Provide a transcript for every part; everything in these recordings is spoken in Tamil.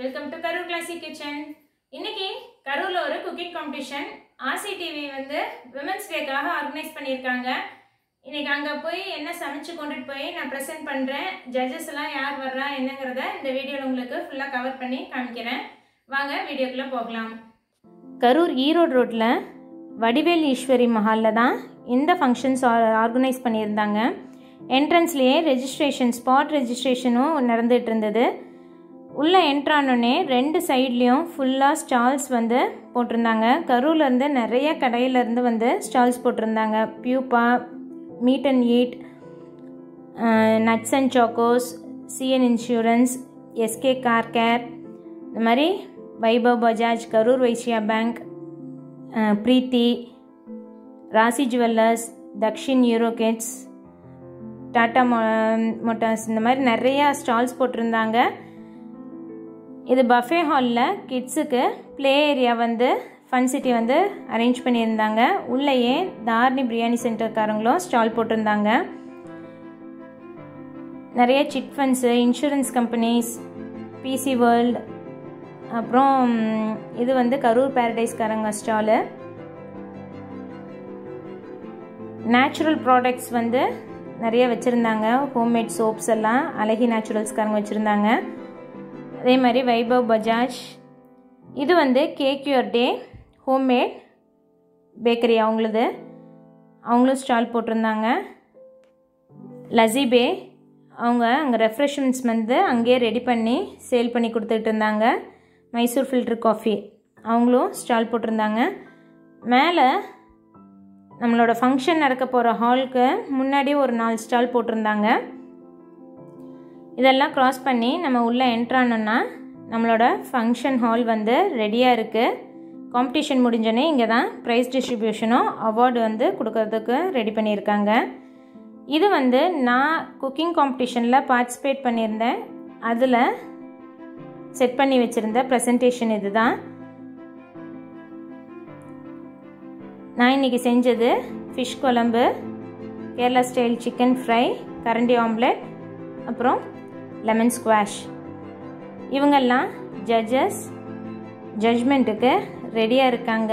Welcome to Karur classic kitchen இன்னைக்கு கரூரில் ஒரு குக்கிங் காம்படிஷன் ஆசி டிவி வந்து விமன்ஸ் டேக்காக ஆர்கனைஸ் பண்ணியிருக்காங்க. இன்னைக்கு அங்கே போய் என்ன சமைச்சு கொண்டுட்டு போய் நான் ப்ரெசென்ட் பண்ணுறேன் ஜட்ஜஸ் எல்லாம் யார் வர்றா என்னங்கிறத இந்த வீடியோவில் உங்களுக்கு ஃபுல்லாக கவர் பண்ணி காமிக்கிறேன். வாங்க வீடியோக்குள்ளே போகலாம். கரூர் ஈரோடு ரோட்டில் வடிவேல் ஈஸ்வரி மஹாலில் தான் இந்த ஃபங்க்ஷன்ஸ் ஆர்கனைஸ் பண்ணியிருந்தாங்க. என்ட்ரன்ஸ்லேயே ரெஜிஸ்ட்ரேஷன் ஸ்பாட் ரெஜிஸ்ட்ரேஷனும் நடந்துகிட்டு இருந்தது. உள்ளே என்ட்ரானோடனே ரெண்டு சைட்லேயும் ஃபுல்லாக ஸ்டால்ஸ் வந்து போட்டிருந்தாங்க. கரூர்லேருந்து நிறைய கடையிலேருந்து வந்து ஸ்டால்ஸ் போட்டிருந்தாங்க. Pupa meet and eat nuts and chocos CN insurance SK car care இந்த மாதிரி Vaibhav Bajaj Karur Vysya bank Preethi Rasi jewellers Dakshin Euro Kids Tata மோ மோட்டார்ஸ் இந்த மாதிரி நிறையா ஸ்டால்ஸ் போட்டிருந்தாங்க. இது பஃபே ஹாலில் கிட்ஸுக்கு ப்ளே ஏரியா வந்து ஃபன் சிட்டி வந்து அரேஞ்ச் பண்ணியிருந்தாங்க. உள்ளேயே தாரணி பிரியாணி சென்டர்காரங்களும் ஸ்டால் போட்டிருந்தாங்க. நிறைய chit funds insurance companies PC world அப்புறம் இது வந்து கரூர் பேரடைஸ்காரங்க ஸ்டாலு நேச்சுரல் ப்ராடக்ட்ஸ் வந்து நிறைய வச்சுருந்தாங்க. ஹோம்மேட் சோப்ஸ் எல்லாம் அழகி நேச்சுரல்ஸ்காரங்க வச்சுருந்தாங்க. அதே மாதிரி வைபவ் பஜாஜ். இது வந்து cake your day homemade bakery அவங்களது. அவங்களும் ஸ்டால் போட்டிருந்தாங்க. லசிபே அவங்க அங்கே ரெஃப்ரெஷ்மெண்ட்ஸ் வந்து அங்கேயே ரெடி பண்ணி சேல் பண்ணி கொடுத்துட்டு இருந்தாங்க. மைசூர் ஃபில்டர் காஃபி அவங்களும் ஸ்டால் போட்டிருந்தாங்க. மேலே நம்மளோட ஃபங்க்ஷன் நடக்க போகிற ஹாலுக்கு முன்னாடி ஒரு நாலு ஸ்டால் போட்டிருந்தாங்க. இதெல்லாம் க்ராஸ் பண்ணி நம்ம உள்ளே என்ட்ரானோன்னா நம்மளோட ஃபங்க்ஷன் ஹால் வந்து ரெடியாக இருக்குது காம்படிஷன் முடிஞ்சோடனே இங்கே தான் ப்ரைஸ் டிஸ்ட்ரிபியூஷனும் அவார்டு வந்து கொடுக்கறதுக்கு ரெடி பண்ணியிருக்காங்க. இது வந்து நான் குக்கிங் காம்படிஷனில் பார்ட்டிசிபேட் பண்ணியிருந்தேன். அதில் செட் பண்ணி வச்சுருந்த ப்ரெசன்டேஷன் இது தான். நான் இன்றைக்கி செஞ்சது ஃபிஷ் குழம்பு கேரளா ஸ்டைல் சிக்கன் ஃப்ரை கரண்டி ஆம்லெட் அப்புறம் லெமன் ஸ்குவாஷ் இவங்கெல்லாம் ஜட்ஜஸ் ஜட்ஜ்மெண்ட்டுக்கு ரெடியாக இருக்காங்க.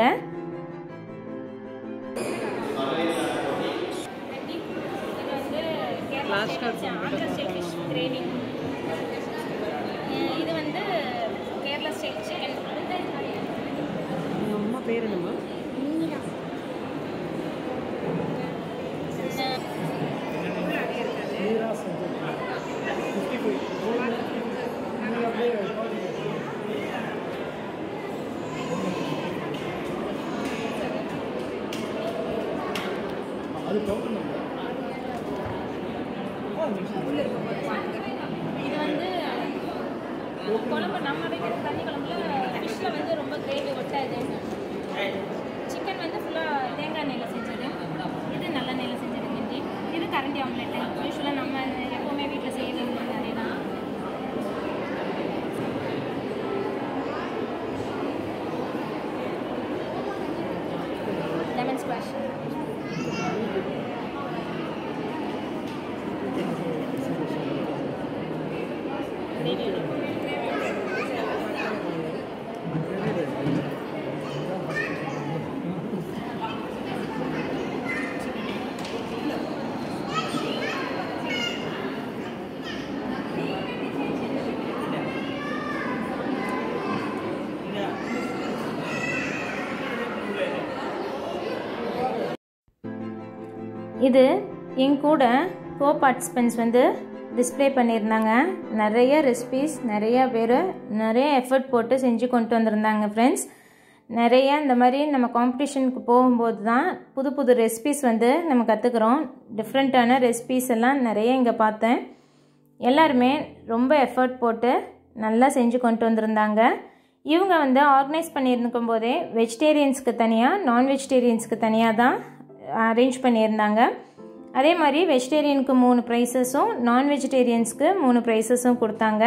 இது வந்து கேரளா ஸ்டைல் சிக்கன் அம்மா பேர் என்னம்மா? இது வந்து குழம்பு நம்ம வைக்கிற தண்ணி குழம்புல ஃபிஷ்ஷில் வந்து ரொம்ப கிரேவி ஒட்டாது சிக்கன் வந்து ஃபுல்லாக தேங்காய் எண்ணெயில் செஞ்சது. இது நல்ல நெல்லை செஞ்சது கிண்டி. இது கரண்டி ஆம்லெட்டு யூஸ்வலாக நம்ம எப்போவுமே வீட்டில் செய்யறது அதே தான் லெமன் ஸ்குவாஷ் இது என் கூட கோ பார்ட்டிசிபென்ட்ஸ் வந்து டிஸ்ப்ளே பண்ணியிருந்தாங்க. நிறைய ரெசிபீஸ் நிறைய பேர் நிறைய எஃபர்ட் போட்டு செஞ்சு கொண்டு வந்திருந்தாங்க ஃப்ரெண்ட்ஸ் நிறைய இந்த மாதிரி நம்ம காம்படிஷனுக்கு போகும்போது தான் புது புது ரெசிபீஸ் வந்து நம்ம கற்றுக்குறோம் டிஃப்ரெண்ட்டான ரெசிபீஸ் எல்லாம் நிறைய இங்கே பார்த்தேன். எல்லாருமே ரொம்ப எஃபர்ட் போட்டு நல்லா செஞ்சு கொண்டு வந்திருந்தாங்க. இவங்க வந்து ஆர்கனைஸ் பண்ணியிருக்கும் போதே வெஜிடேரியன்ஸ்க்கு தனியாக நான் வெஜிடேரியன்ஸ்க்கு தனியாக தான் அரேஞ்ச் பண்ணியிருந்தாங்க. அதே மாதிரி வெஜிடேரியனுக்கு மூணு ப்ரைஸஸும் நான் வெஜிடேரியன்ஸ்க்கு மூணு ப்ரைஸஸும் கொடுத்தாங்க.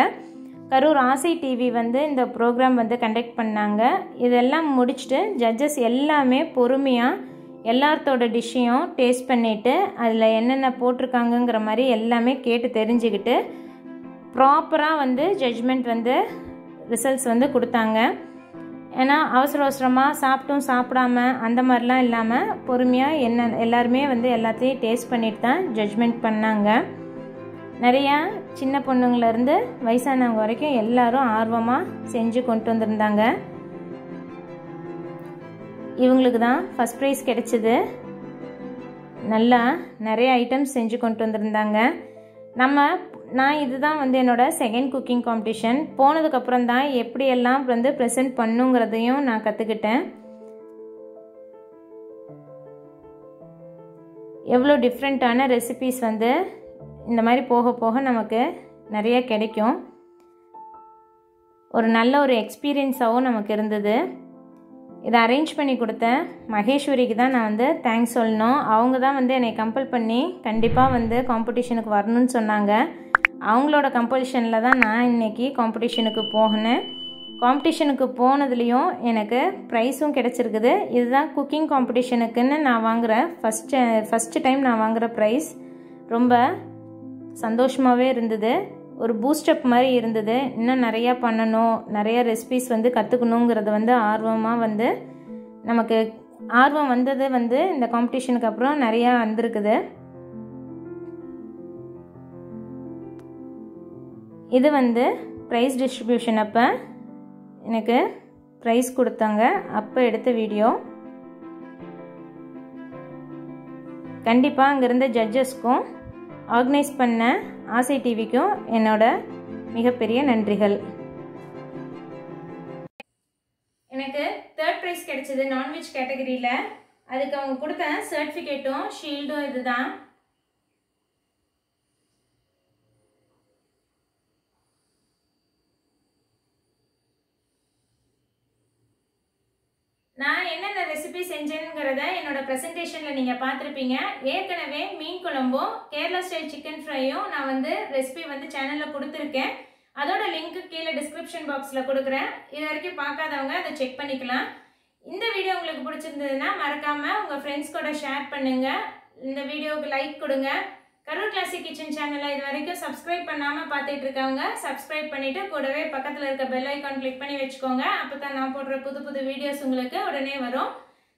கரூர் ஆசை டிவி வந்து இந்த ப்ரோக்ராம் வந்து கண்டக்ட் பண்ணாங்க. இதெல்லாம் முடிச்சுட்டு ஜட்ஜஸ் எல்லாமே பொறுமையாக எல்லாத்தோட டிஷ்ஷையும் டேஸ்ட் பண்ணிவிட்டு அதில் என்னென்ன போட்டிருக்காங்கங்கிற மாதிரி எல்லாமே கேட்டு தெரிஞ்சுக்கிட்டு ப்ராப்பராக வந்து ஜட்ஜ்மெண்ட் வந்து ரிசல்ட்ஸ் வந்து கொடுத்தாங்க. ஏன்னா அவசர அவசரமாக சாப்பிட்டும் சாப்பிடாம அந்த மாதிரிலாம் இல்லாமல் பொறுமையாக என்ன எல்லாருமே வந்து எல்லாத்தையும் டேஸ்ட் பண்ணிட்டு தான் ஜட்ஜ்மெண்ட் பண்ணாங்க. நிறையா சின்ன பொண்ணுங்கள்லேருந்து வயசானவங்க வரைக்கும் எல்லாரும் ஆர்வமாக செஞ்சு கொண்டு வந்திருந்தாங்க. இவங்களுக்கு தான் ஃபஸ்ட் ப்ரைஸ் கிடைச்சிது. நல்லா நிறைய ஐட்டம்ஸ் செஞ்சு கொண்டு வந்திருந்தாங்க. நம்ம நான் இதுதான் வந்து என்னோடய செகண்ட் குக்கிங் காம்படிஷன் போனதுக்கப்புறம் தான் எப்படியெல்லாம் வந்து ப்ரெசென்ட் பண்ணுங்கிறதையும் நான் கற்றுக்கிட்டேன் எவ்வளோ டிஃப்ரெண்ட்டான ரெசிபீஸ் வந்து இந்த மாதிரி போக போக நமக்கு நிறைய கிடைக்கும். ஒரு நல்ல ஒரு எக்ஸ்பீரியன்ஸாகவும் நமக்கு இருந்தது. இதை அரேஞ்ச் பண்ணி கொடுத்த மகேஸ்வரிக்கு தான் நான் வந்து தேங்க்ஸ் சொல்லணும். அவங்க தான் வந்து என்னை கம்பல் பண்ணி கண்டிப்பாக வந்து காம்படிஷனுக்கு வரணும்னு சொன்னாங்க. அவங்களோட கம்பல்ஷனில் தான் நான் இன்றைக்கி காம்படிஷனுக்கு போகினேன் காம்படிஷனுக்கு போனதுலேயும் எனக்கு ப்ரைஸும் கிடச்சிருக்குது. இதுதான் குக்கிங் காம்படிஷனுக்குன்னு நான் வாங்குகிற ஃபஸ்ட்டு ஃபஸ்ட்டு டைம் நான் வாங்குகிற ப்ரைஸ் ரொம்ப சந்தோஷமாகவே இருந்தது. ஒரு பூஸ்டப் மாதிரி இருந்தது. இன்னும் நிறையா பண்ணணும். நிறையா ரெசிபிஸ் வந்து கற்றுக்கணுங்கிறத வந்து ஆர்வமாக வந்து நமக்கு ஆர்வம் வந்தது வந்து இந்த காம்படிஷனுக்கு அப்புறம் நிறையா வந்திருக்குது. இது வந்து ப்ரைஸ் டிஸ்ட்ரிபியூஷன் அப்போ எனக்கு ப்ரைஸ் கொடுத்தாங்க. அப்போ எடுத்த வீடியோ கண்டிப்பாக அங்கே இருந்த ஜட்ஜஸ்க்கும் ஆர்கனைஸ் பண்ண ஆசை டிவிக்கும் என்னோட மிகப்பெரிய நன்றிகள். எனக்கு தேர்ட் ப்ரைஸ் கிடைச்சது நான்வெஜ் கேட்டகரியில் அதுக்கு அவங்க கொடுத்த சர்டிஃபிகேட்டும் ஷீல்டும் இதுதான் நான் என்னென்ன ரெசிபி செஞ்சேங்கிறத என்னோட ப்ரெசன்டேஷனில் நீங்கள் பார்த்துருப்பீங்க. ஏற்கனவே மீன் குழம்பும் கேரளா ஸ்டைல் சிக்கன் ஃப்ரையும் நான் வந்து ரெசிபி வந்து சேனலில் கொடுத்துருக்கேன். அதோட லிங்க்கு கீழே டிஸ்கிரிப்ஷன் பாக்ஸில் கொடுக்குறேன். இது வரைக்கும் பார்க்காதவங்க அதை செக் பண்ணிக்கலாம். இந்த வீடியோ உங்களுக்கு பிடிச்சிருந்ததுன்னா மறக்காமல் உங்கள் ஃப்ரெண்ட்ஸ் கூட ஷேர் பண்ணுங்கள் இந்த வீடியோவுக்கு லைக் கொடுங்க. கரூர் கிளாசிக் கிச்சன் சேனலை இது வரைக்கும் சப்ஸ்கிரைப் பண்ணாமல் பார்த்துட்டு இருக்கவங்க சப்ஸ்கிரைப் பண்ணிவிட்டு கூடவே பக்கத்தில் இருக்க பெல் ஐக்கான் கிளிக் பண்ணி வச்சுக்கோங்க. அப்போ தான் நான் போடுற புது புது வீடியோஸ் உங்களுக்கு உடனே வரும்.